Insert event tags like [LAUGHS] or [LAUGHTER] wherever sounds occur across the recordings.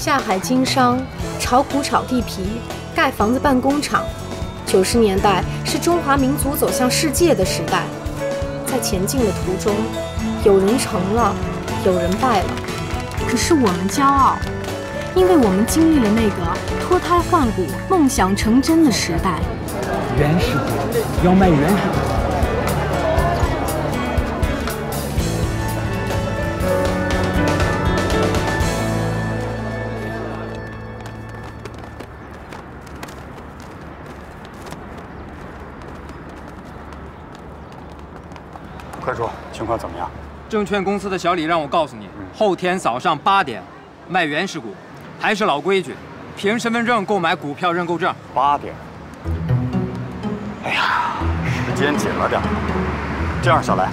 下海经商，炒股炒地皮，盖房子办工厂。九十年代是中华民族走向世界的时代，在前进的途中，有人成了，有人败了。可是我们骄傲，因为我们经历了那个脱胎换骨、梦想成真的时代。原始股要卖原始股。证券公司的小李让我告诉你，后天早上八点卖原始股，还是老规矩，凭身份证购买股票认购证。八点。哎呀，时间紧了点。这样，小来，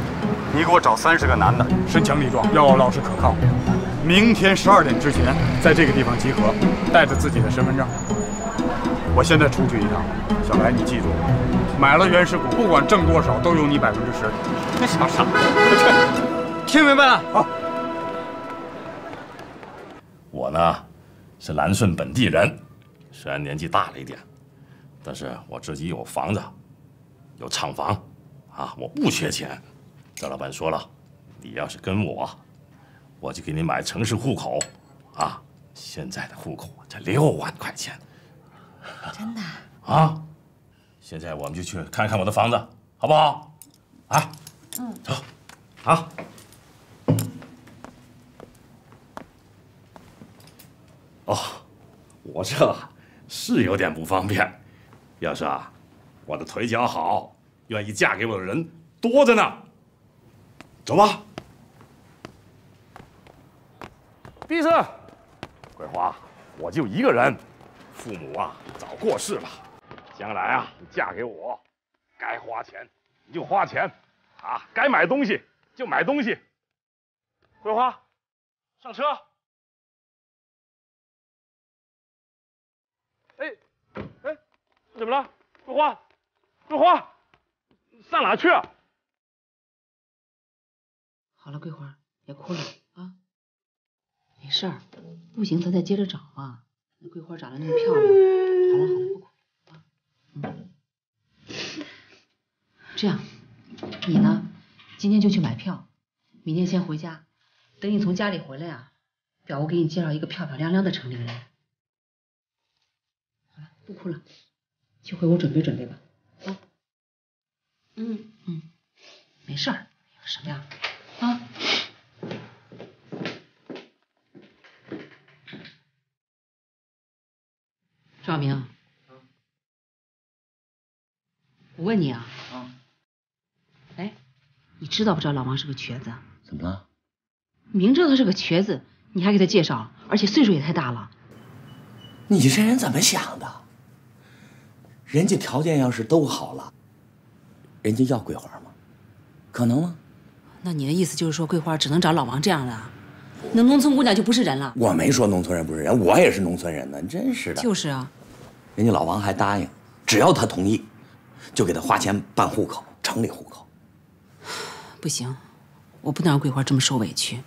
你给我找三十个男的，身强力壮，要老实可靠。明天十二点之前在这个地方集合，带着自己的身份证。我现在出去一趟，小来，你记住，买了原始股，不管挣多少，都有你百分之十。你想啥？去，听明白了？好。我呢，是兰顺本地人，虽然年纪大了一点，但是我自己有房子，有厂房，啊，我不缺钱。赵老板说了，你要是跟我，我就给你买城市户口，啊，现在的户口才六万块钱。真的？啊，现在我们就去看看我的房子，好不好？啊，嗯，走，啊。哦，我这是有点不方便。要是啊，我的腿脚好，愿意嫁给我的人多着呢。走吧。闭塞。桂花，我就一个人。父母啊，早过世了。将来啊，你嫁给我，该花钱你就花钱，啊，该买东西就买东西。桂花，上车。哎，怎么了？桂花，桂花，上哪去啊？好了，桂花，别哭了啊，没事儿，不行咱再接着找嘛。那桂花长得那么漂亮，好了好了，不哭啊。嗯，这样，你呢，今天就去买票，明天先回家，等你从家里回来啊，表姑给你介绍一个漂漂亮亮的城里人。不哭了，去回屋准备准备吧。啊，嗯嗯，没事儿，有什么呀？啊。赵明，我问你啊，哎，你知道不知道老王是个瘸子？怎么了？明知道他是个瘸子，你还给他介绍，而且岁数也太大了。你这人怎么想的？人家条件要是都好了，人家要桂花吗？可能吗？那你的意思就是说，桂花只能找老王这样的？那农村姑娘就不是人了？我没说农村人不是人，我也是农村人呢，真是的。就是啊。人家老王还答应，只要他同意，就给他花钱办户口，城里户口。不行，我不能让桂花这么受委屈，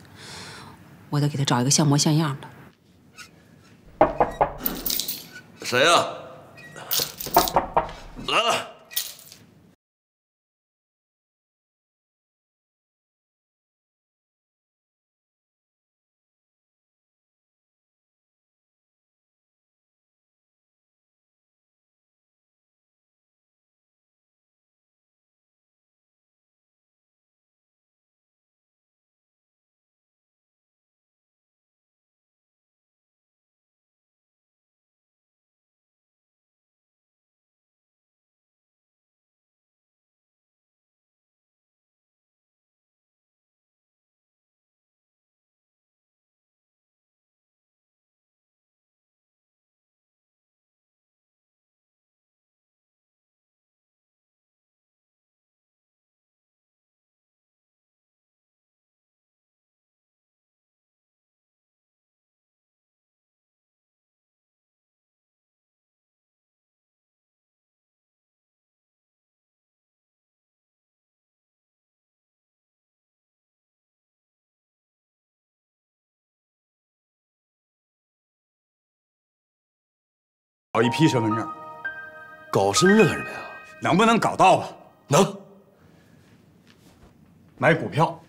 我得给她找一个像模像样的。谁呀？来了。搞一批身份证，搞身份证干什么呀？能不能搞到啊？能。买股票，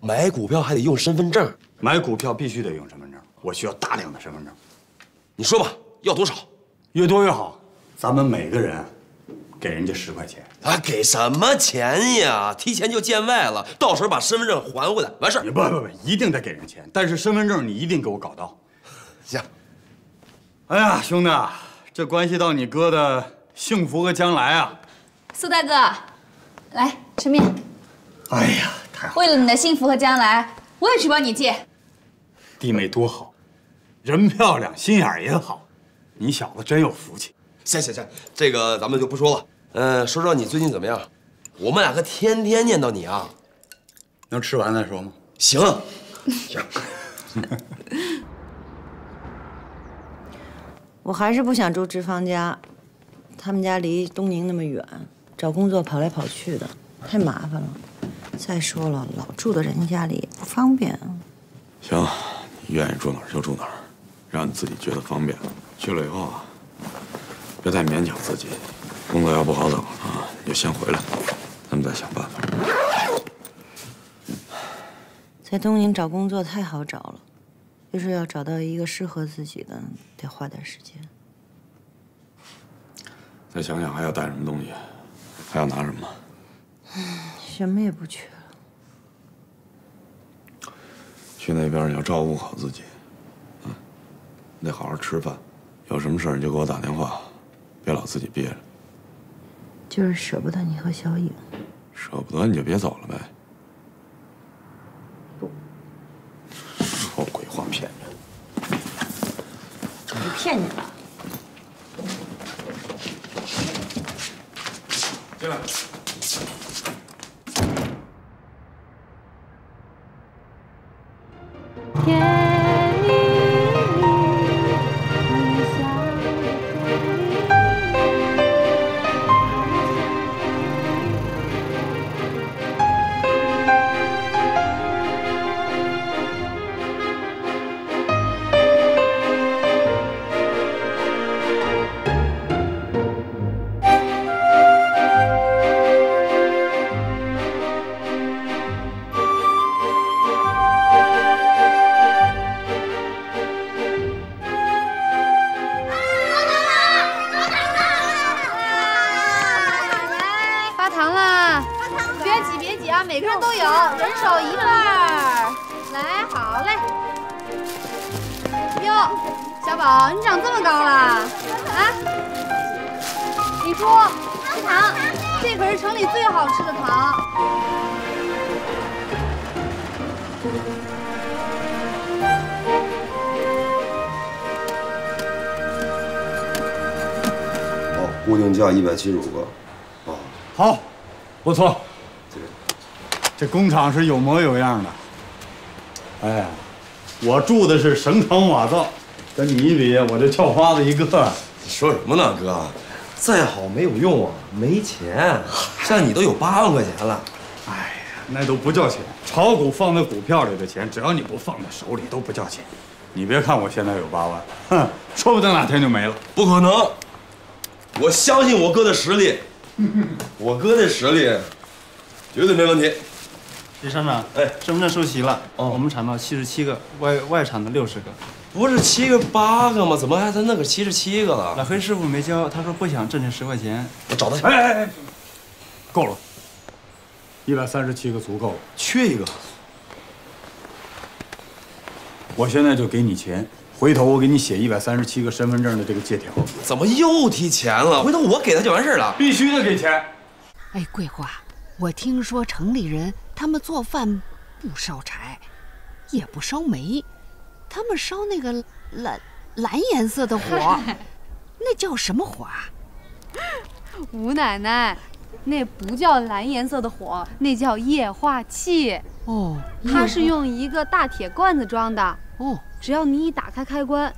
买股票还得用身份证。买股票必须得用身份证，我需要大量的身份证。你说吧，要多少？越多越好。咱们每个人给人家十块钱。啊，给什么钱呀？提前就见外了，到时候把身份证还回来，完事儿。不不不，一定得给人钱，但是身份证你一定给我搞到。行。哎呀，兄弟，这关系到你哥的幸福和将来啊！苏大哥，来吃面。哎呀，太好！为了你的幸福和将来，我也去帮你借。弟妹多好，人漂亮，心眼也好，你小子真有福气。行行行，这个咱们就不说了。嗯，说说你最近怎么样？我们两个天天念叨你啊。能吃完再说吗？行，[LAUGHS] [LAUGHS] [LAUGHS] 行。我还是不想住志芳家，他们家离东宁那么远，找工作跑来跑去的，太麻烦了。再说了，老住在人家里也不方便。行，你愿意住哪儿就住哪儿，让你自己觉得方便。去了以后啊，别太勉强自己。工作要不好找啊，你就先回来，咱们再想办法。在东宁找工作太好找了。就是要找到一个适合自己的，得花点时间。再想想还要带什么东西，还要拿什么？什么也不缺了。去那边你要照顾好自己，嗯，你得好好吃饭。有什么事你就给我打电话，别老自己憋着。就是舍不得你和小影。舍不得你就别走了呗。说鬼话骗人！不骗你了。进来。一份来，好嘞。哟，小宝，你长这么高了？啊？李叔，吃糖，这可是城里最好吃的糖。固定价一百七十五个，啊，好，不错，这这工厂是有模有样的。哎，我住的是省厂瓦灶，跟你一比，我这叫花子一个。你说什么呢，哥？再好没有用啊，没钱。像你都有八万块钱了。哎呀，那都不叫钱。炒股放在股票里的钱，只要你不放在手里，都不叫钱。你别看我现在有八万，哼，说不定哪天就没了。不可能。我相信我哥的实力，[LAUGHS] 我哥的实力绝对没问题。李厂长，哎，身份证收齐了，哦我们厂到七十七个，外外厂的六十个，不是七个八个吗？怎么还才弄个七十七个了？老黑师傅没交，他说不想挣这十块钱，我找他去。哎哎哎，够了，一百三十七个足够了，缺一个。我现在就给你钱。回头我给你写一百三十七个身份证的这个借条。怎么又提钱了？回头我给他就完事了。必须得给钱。哎，桂花，我听说城里人他们做饭不烧柴，也不烧煤，他们烧那个蓝蓝颜色的火，[LAUGHS] 那叫什么火啊？吴奶奶，那不叫蓝颜色的火，那叫液化气。哦，它是用一个大铁罐子装的。哦。只要你一打开开关，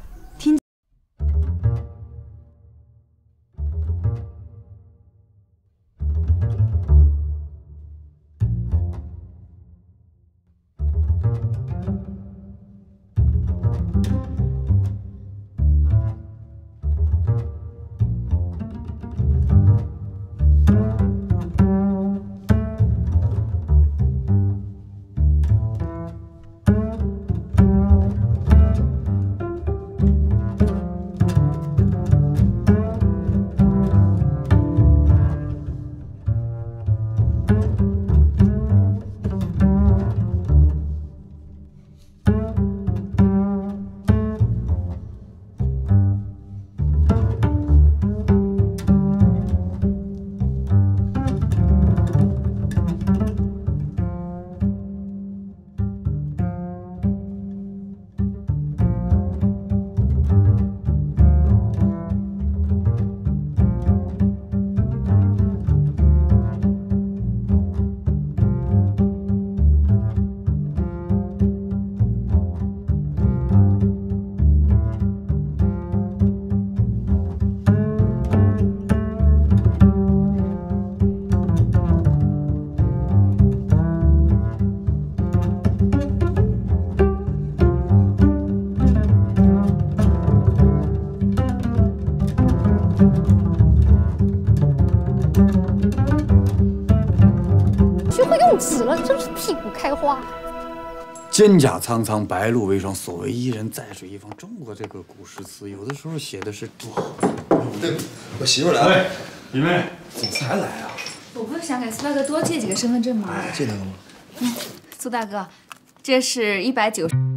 开花。蒹葭苍苍，白露为霜。所谓伊人，在水一方。中国这个古诗词，有的时候写的是多。对，我媳妇来了。李妹，怎么才来啊？我不是想给苏大哥多借几个身份证吗？借那个吗？嗯，苏大哥，这是一百九。兄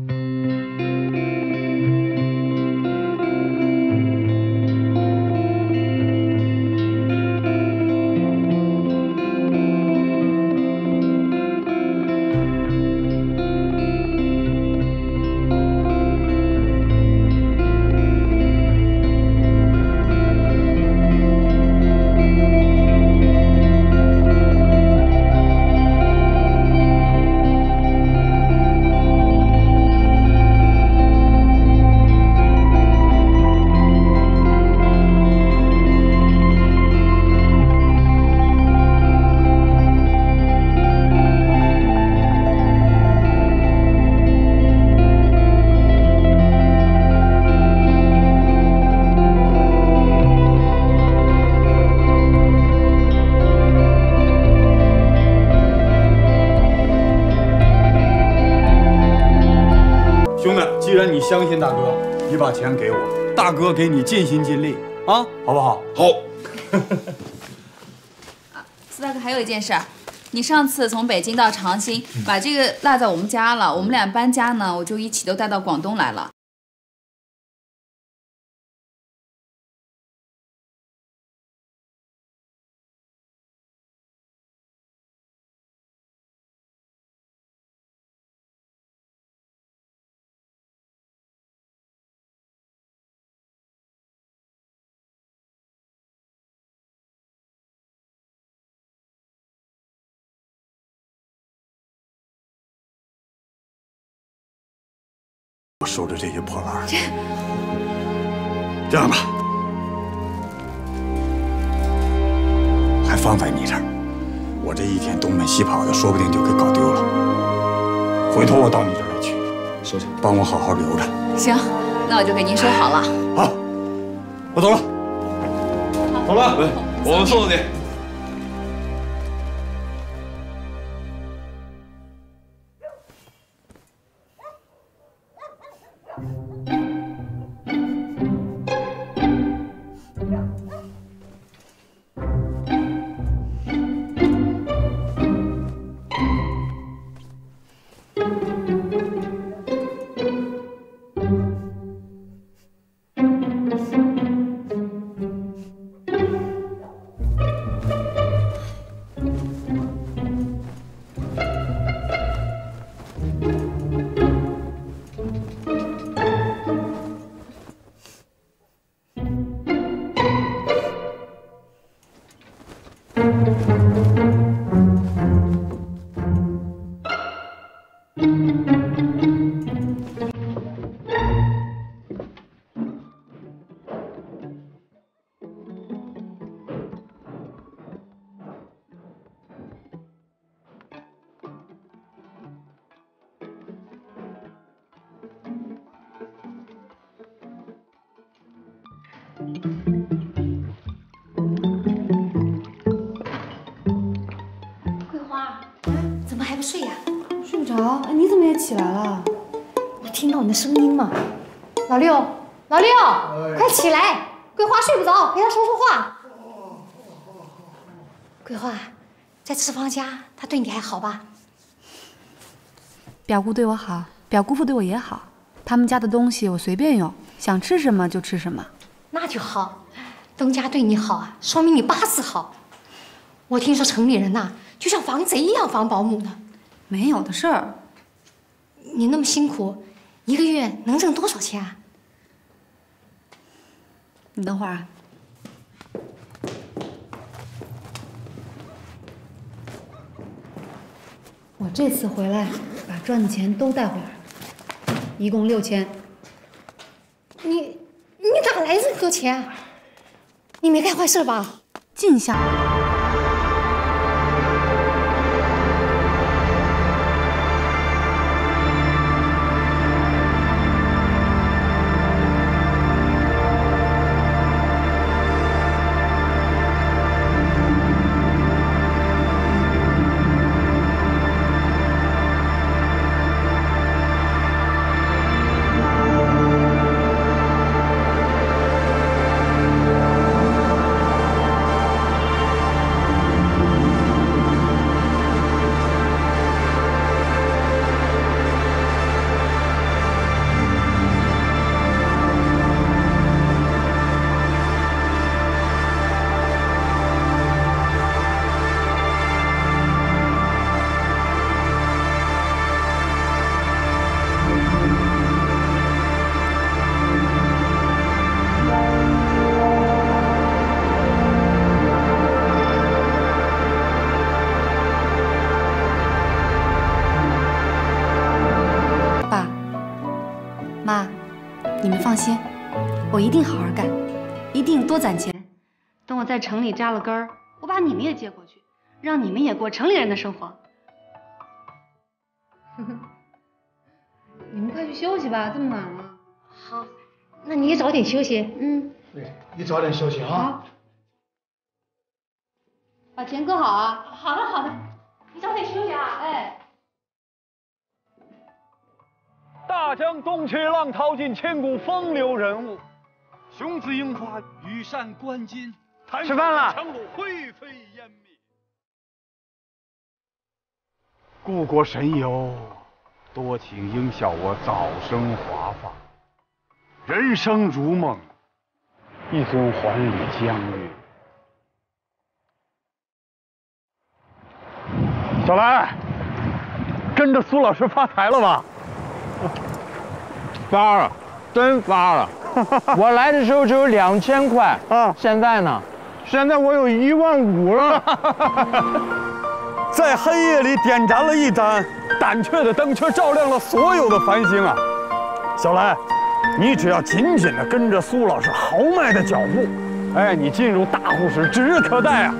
大哥给你尽心尽力啊，好不好？好。[LAUGHS] 四大哥，还有一件事，你上次从北京到长兴，把这个落在我们家了。我们俩搬家呢，我就一起都带到广东来了。收着这些破烂儿，这样吧，还放在你这儿，我这一天东奔西跑的，说不定就给搞丢了。回头我到你这儿来取，收下，帮我好好留着。行，那我就给您收好了。好，我走了。走了，我们送送你。在赤芳家，他对你还好吧？表姑对我好，表姑父对我也好。他们家的东西我随便用，想吃什么就吃什么。那就好，东家对你好啊，说明你八字好。我听说城里人呐、就像防贼一样防保姆的。没有的事儿。你那么辛苦，一个月能挣多少钱啊？你等会儿啊。我这次回来把赚的钱都带回来了，一共六千。你你咋来这么多钱？你没干坏事吧？进下。在城里扎了根儿，我把你们也接过去，让你们也过城里人的生活。[LAUGHS] 你们快去休息吧，这么晚了。好，那你也早点休息。嗯，对，你早点休息啊。好，把钱搁好啊。好的，好的，你早点休息啊。哎。大江东去，浪淘尽，千古风流人物。雄姿英发，羽扇纶巾。吃饭了。灰飞烟灭。故国神游，多情应笑我早生华发。人生如梦，一尊还酹江月。小兰，跟着苏老师发财了吧？发了，真发了。[LAUGHS] 我来的时候只有两千块啊，现在呢？现在我有一万五了。[LAUGHS] 在黑夜里点燃了一盏胆怯的灯，却照亮了所有的繁星啊！小兰，你只要紧紧地跟着苏老师豪迈的脚步，哎，你进入大护时指日可待啊！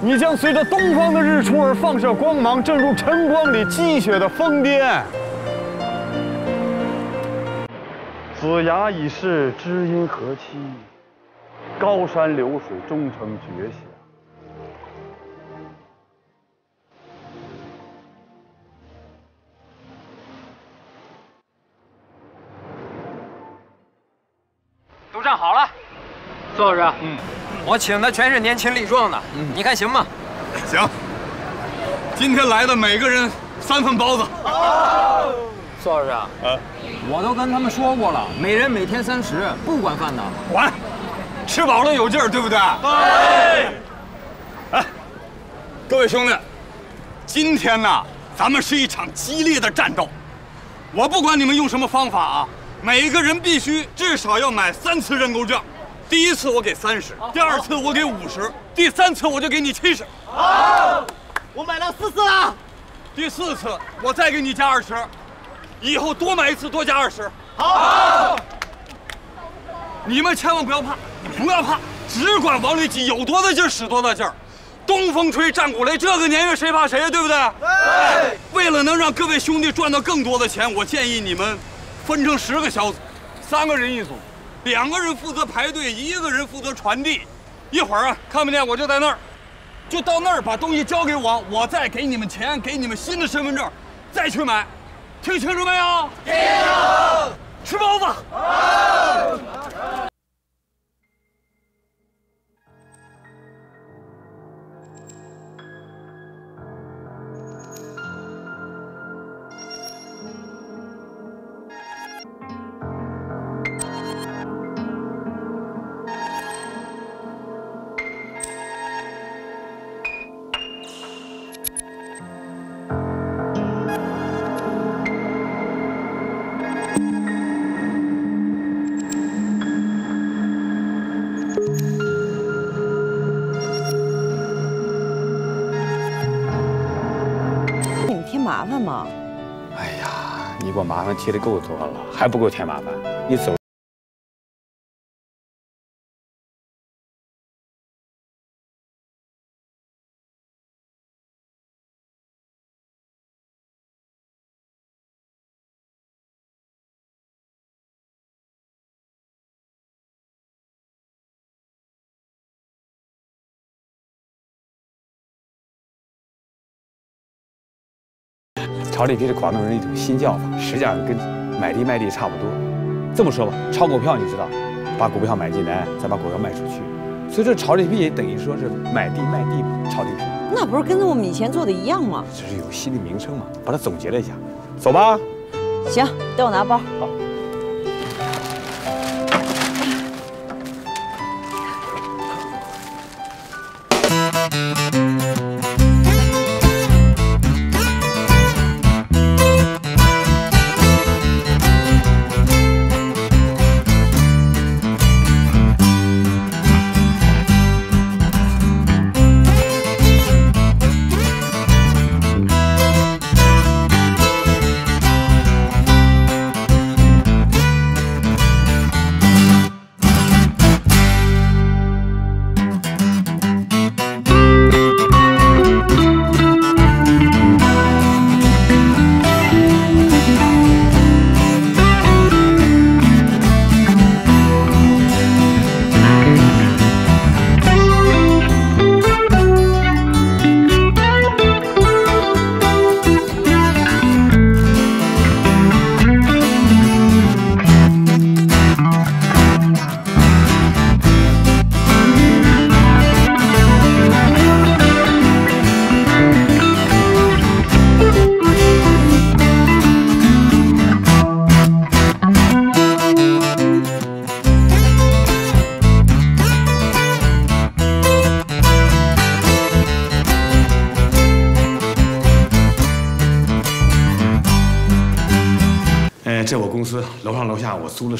你将随着东方的日出而放射光芒，正如晨光里积雪的疯癫。子牙已逝，知音何期？高山流水终成绝响。都站好了，苏老师。嗯，我请的全是年轻力壮的，你看行吗？行。今天来的每个人三份包子。宋老师啊，我都跟他们说过了，每人每天三十，不管饭的。管，吃饱了有劲儿，对不对？对。哎，各位兄弟，今天呢，咱们是一场激烈的战斗。我不管你们用什么方法啊，每一个人必须至少要买三次认购证。第一次我给三十，第二次我给五十，第三次我就给你七十。好，我买了四次了。第四次我再给你加二十。以后多买一次，多加二十。好，你们千万不要怕，不要怕，只管往里挤，有多大劲儿使多大劲儿。东风吹，战鼓擂，这个年月谁怕谁呀？对不对？对。为了能让各位兄弟赚到更多的钱，我建议你们分成十个小组，三个人一组，两个人负责排队，一个人负责传递。一会儿啊，看不见我就在那儿，就到那儿把东西交给我，我再给你们钱，给你们新的身份证，再去买。听清楚没有？听清楚。吃包子。我麻烦提的够多了，还不够添麻烦。你走。炒里皮是广东人一种新叫法，实际上跟买地卖地差不多。这么说吧，炒股票你知道，把股票买进来，再把股票卖出去，所以这炒里皮也等于说是买地卖地嘛，炒里皮。那不是跟我们以前做的一样吗？这是有新的名称嘛，把它总结了一下。走吧。行，等我拿包。好。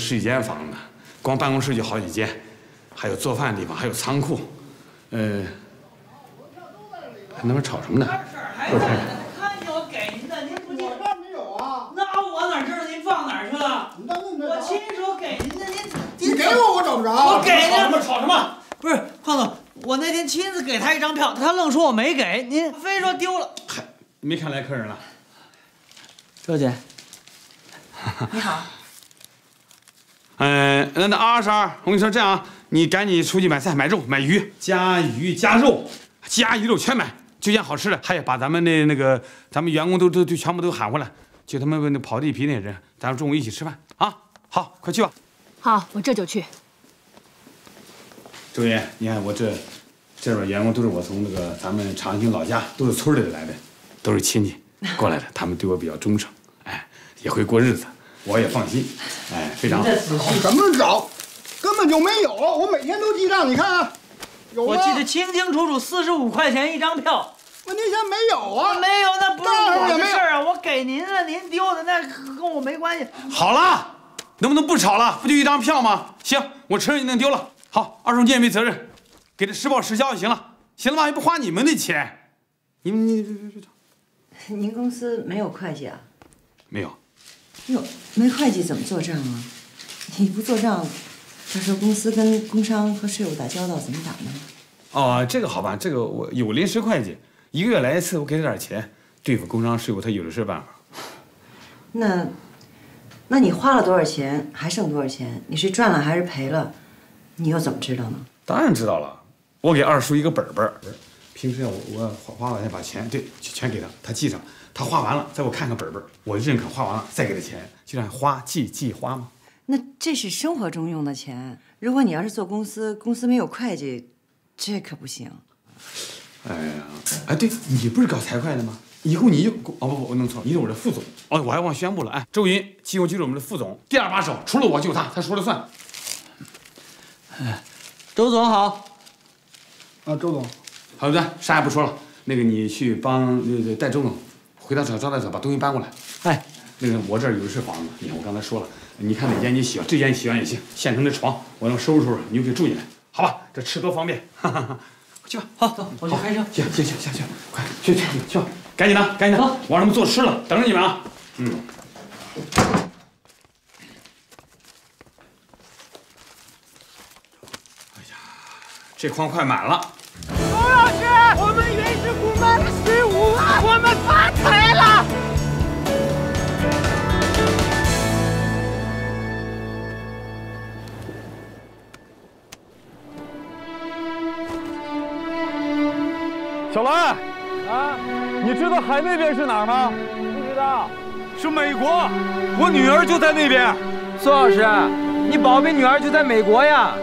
十几间房子，光办公室就好几间，还有做饭的地方，还有仓库。呃，那边吵什么呢？我看看。看见我给您的，您不记得？没有啊。那我哪知道您放哪儿去了？我亲手给您的，您你给我，我找不着。我给您。吵什么？吵什么？不是，胖总，我那天亲自给他一张票，他愣说我没给，您非说丢了。没看来客人了。周姐，你好。嗯，那那二十二，我跟你说这样啊，你赶紧出去买菜、买肉、买鱼，加鱼、加肉、加鱼肉全买，就点好吃的。还有把咱们的那个咱们员工都都都全部都喊回来，就他们那跑地皮那人，咱们中午一起吃饭啊！好，快去吧。好，我这就去。周爷，你看我这这边员工都是我从那个咱们长兴老家，都是村里来的，都是亲戚过来的，他们对我比较忠诚，哎，也会过日子，我也放心，哎，非常好。什么找？根本就没有，我每天都记账，你看啊，有我记得清清楚楚，四十五块钱一张票。问题现在没有啊，没有，那不是我的事儿啊，我给您了，您丢的那跟我没关系。好了，能不能不吵了？不就一张票吗？行，我承认你弄丢了。好，二中建没责任，给他实报实销就行了，行了吧？又不花你们的钱，你们你别别别吵，您公司没有会计啊？没有。哟，没会计怎么做账啊？你不做账，到时候公司跟工商和税务打交道怎么打呢？哦，这个好办，这个我有临时会计，一个月来一次，我给他点钱，对付工商税务他有的是办法。那，那你花了多少钱，还剩多少钱？你是赚了还是赔了？你又怎么知道呢？当然知道了，我给二叔一个本本儿，平时我我花花完钱把钱对全给他，他记上，他花完了再给我看看本本儿，我认可花完了再给他钱，就这样花记记花嘛。那这是生活中用的钱。如果你要是做公司，公司没有会计，这可不行。哎呀，哎，对你不是搞财会的吗？以后你就哦不不，我弄错了，你是我的副总。哦，我还忘宣布了，哎，周云，今后就是我们的副总，第二把手，除了我就他，他说了算。哎周总好。啊，周总。好的，啥也不说了，那个你去帮那个带周总回到找招待所把东西搬过来。哎，那个我这儿有的是房子，你看我刚才说了，你看哪间你喜欢，这间你喜欢也行，现成的床我让收拾收拾，你就给住进来，好吧？这吃多方便，哈哈哈。去吧，好，走，我去开车。行行行行行，快去去去吧，赶紧的，赶紧的，我让他们做吃了，等着你们啊。嗯。哎呀，这筐快满了。周老师，我们原始股卖了十五万，我们发财了。小兰，啊，你知道海那边是哪儿吗？不知道，是美国，我女儿就在那边。苏老师，你宝贝女儿就在美国呀？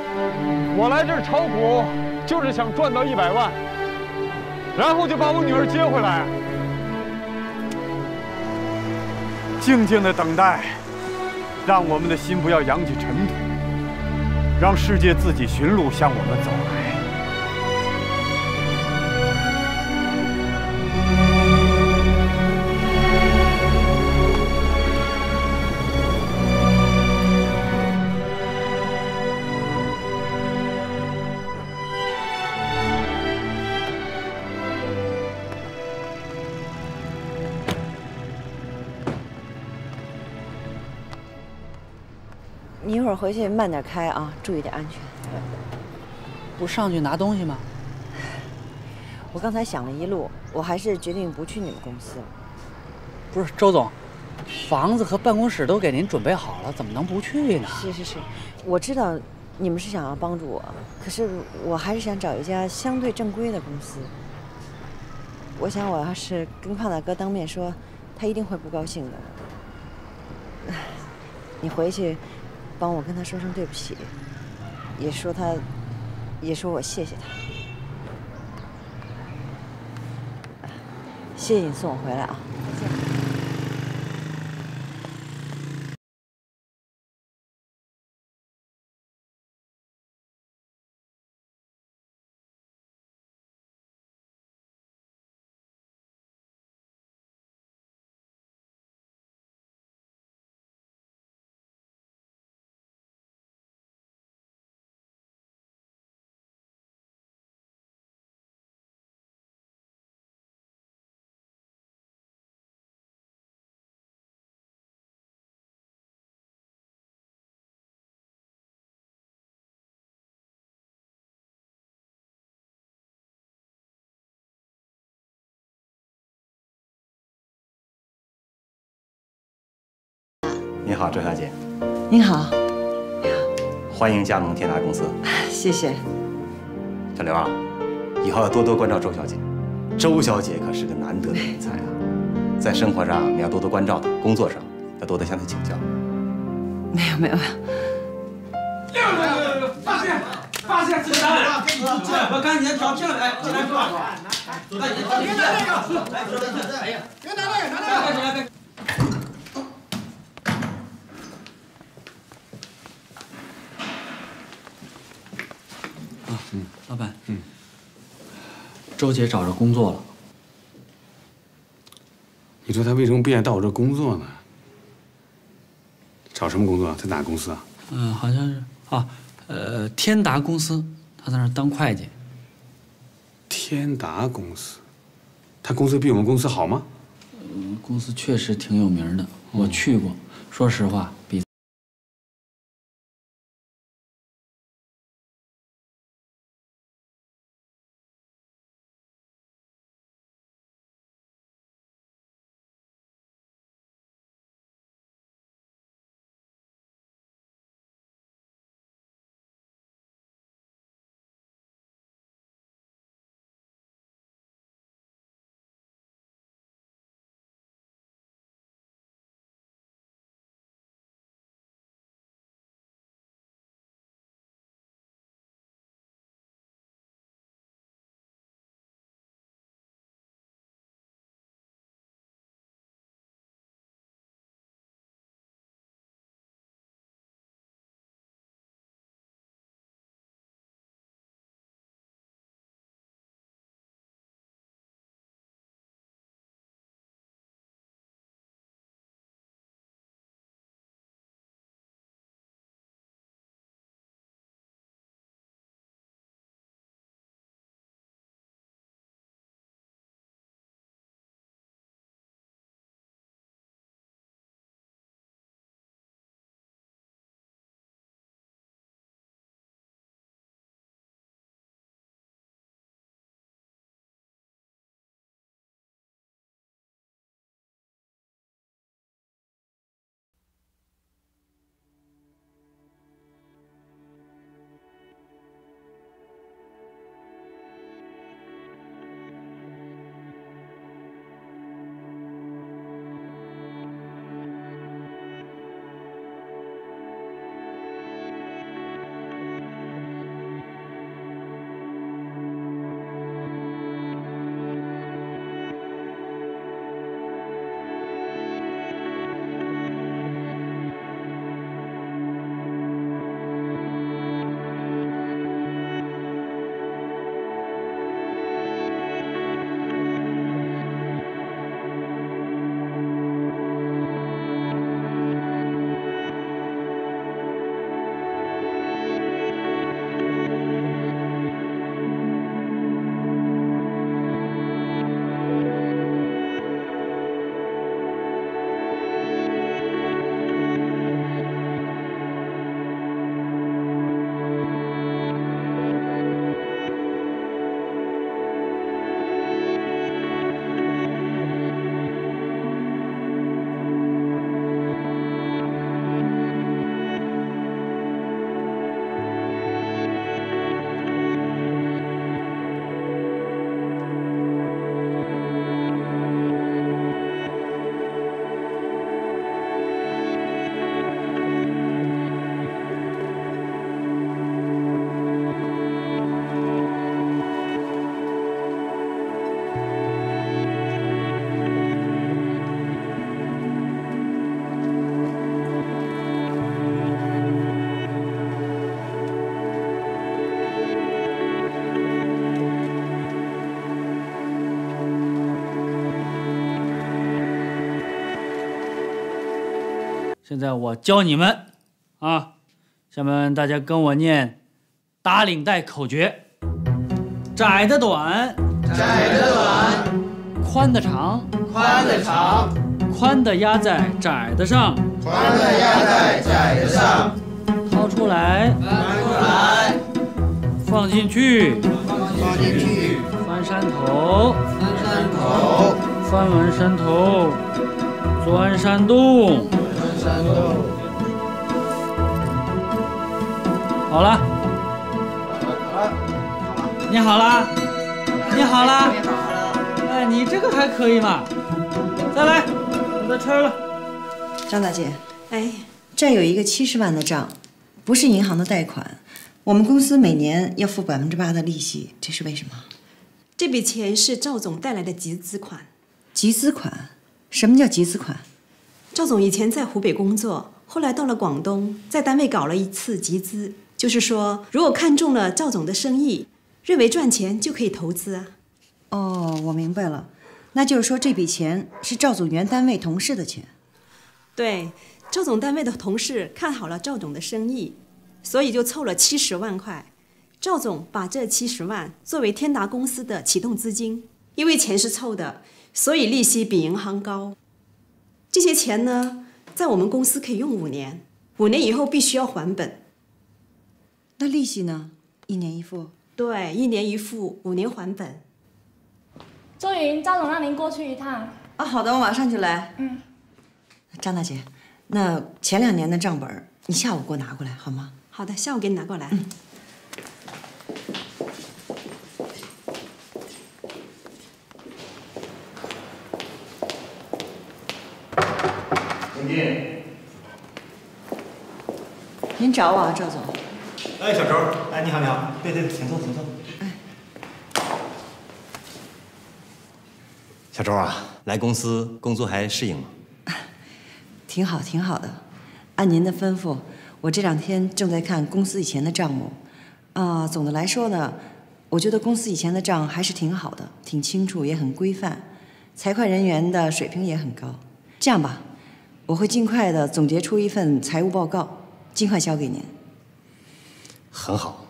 我来这儿炒股，就是想赚到一百万，然后就把我女儿接回来，静静的等待，让我们的心不要扬起尘土，让世界自己寻路向我们走来。你一会儿回去慢点开啊，注意点安全。不上去拿东西吗？我刚才想了一路，我还是决定不去你们公司了。不是，周总，房子和办公室都给您准备好了，怎么能不去呢？是是是，我知道你们是想要帮助我，可是我还是想找一家相对正规的公司。我想我要是跟胖大哥当面说，他一定会不高兴的。你回去帮我跟他说声对不起，也说他，也说我谢谢他。谢谢你送我回来啊，再见。你好，周小姐，您好，欢迎加盟天达公司。谢谢。小刘啊，以后要多多关照周小姐。周小姐可是个难得的人才啊，在生活上你要多多关照她，工作上要多多向她请教。没有没有，发现发现子弹，我赶紧找进来，进来说。走到你的别拿那个，来，走走走，哎呀，别拿那个，拿那个。嗯，老板，嗯，周姐找着工作了。你说她为什么不愿意到我这工作呢？找什么工作？在哪公司啊？嗯，好像是啊，呃，天达公司，她在那儿当会计。天达公司，她公司比我们公司好吗？嗯，公司确实挺有名的，我去过。说实话，现在我教你们，啊，下面大家跟我念打领带口诀：窄的短，窄的短；宽的长，宽的长；宽的压在窄的上，宽的压在窄的上；掏出来，翻出来；放进去，放进去；翻山头，翻山头；翻完山头，钻山洞。山豆。好了，你好啦，你好啦，哎，你这个还可以嘛？再来，我再吃了。张大姐，哎，这有一个七十万的账，不是银行的贷款，我们公司每年要付百分之八的利息，这是为什么？这笔钱是赵总带来的集资款。集资款？什么叫集资款？赵总以前在湖北工作，后来到了广东，在单位搞了一次集资，就是说，如果看中了赵总的生意，认为赚钱就可以投资啊。哦，我明白了，那就是说这笔钱是赵总原单位同事的钱。对，赵总单位的同事看好了赵总的生意，所以就凑了七十万块。赵总把这七十万作为天达公司的启动资金，因为钱是凑的，所以利息比银行高。这些钱呢，在我们公司可以用五年，五年以后必须要还本。那利息呢？一年一付？对，一年一付，五年还本。周云，赵总让您过去一趟。啊，好的，我马上就来。嗯。张大姐，那前两年的账本，你下午给我拿过来好吗？好的，下午给你拿过来。嗯。进。您找我啊，赵总。哎，小周，哎，你好，你好。对对对，请坐，请坐。哎小周啊，来公司工作还适应吗？挺好，挺好的。按您的吩咐，我这两天正在看公司以前的账目。啊，总的来说呢，我觉得公司以前的账还是挺好的，挺清楚，也很规范，财会人员的水平也很高。这样吧，我会尽快的总结出一份财务报告，尽快交给您。很好，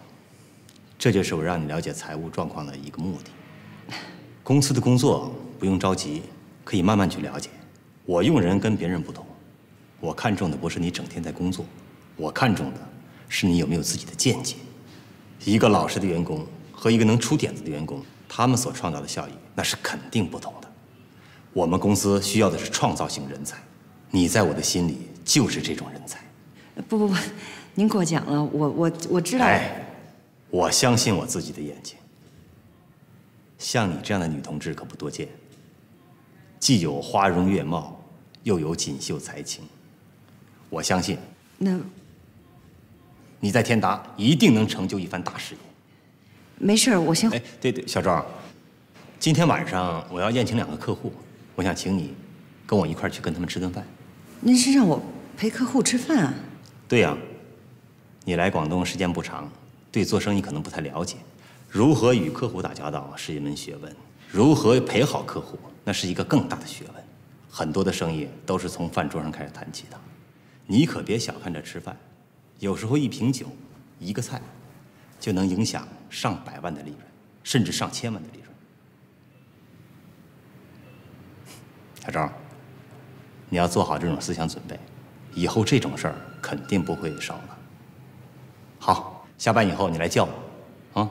这就是我让你了解财务状况的一个目的。公司的工作不用着急，可以慢慢去了解。我用人跟别人不同，我看重的不是你整天在工作，我看重的是你有没有自己的见解。一个老实的员工和一个能出点子的员工，他们所创造的效益那是肯定不同的。我们公司需要的是创造性人才，你在我的心里就是这种人才。不不不，您过奖了，我我我知道。哎，我相信我自己的眼睛。像你这样的女同志可不多见，既有花容月貌，又有锦绣才情。我相信，那你在天达一定能成就一番大事业。没事我先。哎，对对，小赵，今天晚上我要宴请两个客户，我想请你跟我一块儿去跟他们吃顿饭。您是让我陪客户吃饭啊？对呀，你来广东时间不长，对做生意可能不太了解。如何与客户打交道是一门学问，如何陪好客户那是一个更大的学问。很多的生意都是从饭桌上开始谈起的，你可别小看这吃饭，有时候一瓶酒、一个菜，就能影响上百万的利润，甚至上千万的利润。小 [LAUGHS] 赵，你要做好这种思想准备，以后这种事儿肯定不会少了。好，下班以后你来叫我，啊。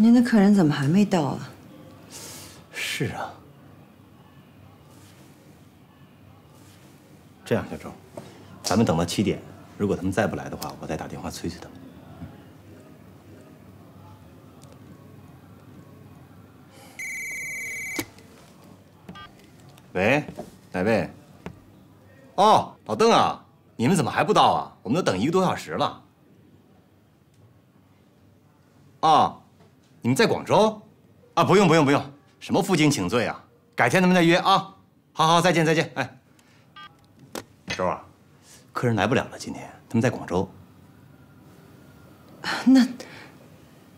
您的客人怎么还没到啊？是啊。这样，小周，咱们等到七点，如果他们再不来的话，我再打电话催催他们。喂，哪位？哦，老邓啊，你们怎么还不到啊？我们都等一个多小时了。啊。你们在广州？啊，不用不用不用，什么负荆请罪啊？改天咱们再约啊！好好，再见再见。哎，周啊，客人来不了了，今天他们在广州。那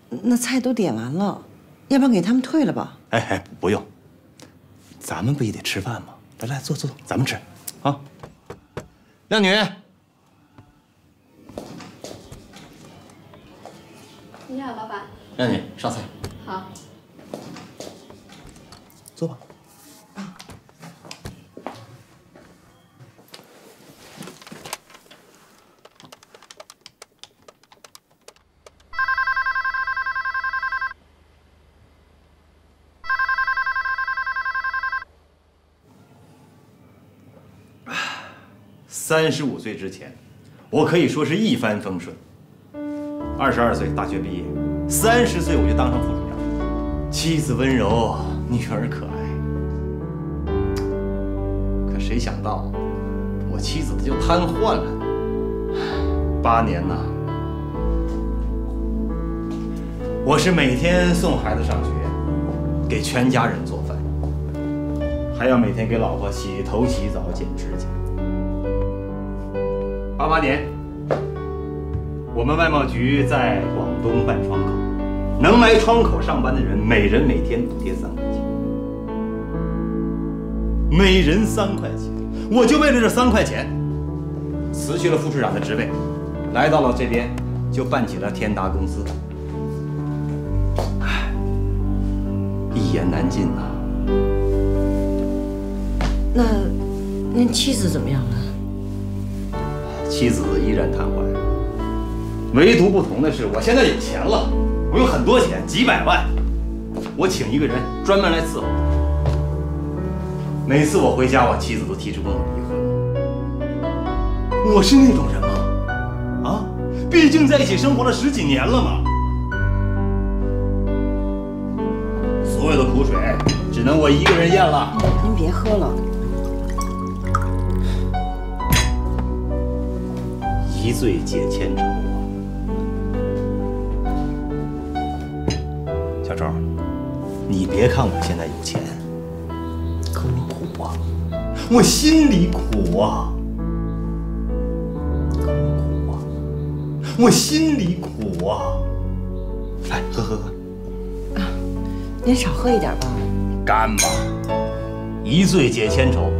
那菜都点完了，要不然给他们退了吧？哎哎，不用，咱们不也得吃饭吗？来来，坐坐，咱们吃，啊。靓女，你好，老板。靓女上菜，好。坐吧。三十五岁之前，我可以说是一帆风顺。二十二岁大学毕业，三十岁我就当上副处长，妻子温柔，女儿可爱。可谁想到，我妻子她就瘫痪了。八年呐，我是每天送孩子上学，给全家人做饭，还要每天给老婆洗头、洗澡、剪指甲。八八年，我们外贸局在广东办窗口，能来窗口上班的人，每人每天补贴三块钱，每人三块钱。我就为了这三块钱，辞去了副市长的职位，来到了这边，就办起了天达公司。唉，一言难尽呐。那您妻子怎么样了？妻子依然瘫痪，唯独不同的是，我现在有钱了，我有很多钱，几百万，我请一个人专门来伺候她。每次我回家，我妻子都提出跟我离婚。我是那种人吗？啊，毕竟在一起生活了十几年了嘛。所有的苦水只能我一个人咽了。您别喝了。一醉解千愁。你别看我现在有钱，可我苦啊，我心里苦啊，可我苦啊，我心里苦啊。来，喝喝喝。您少喝一点吧。干吧，一醉解千愁。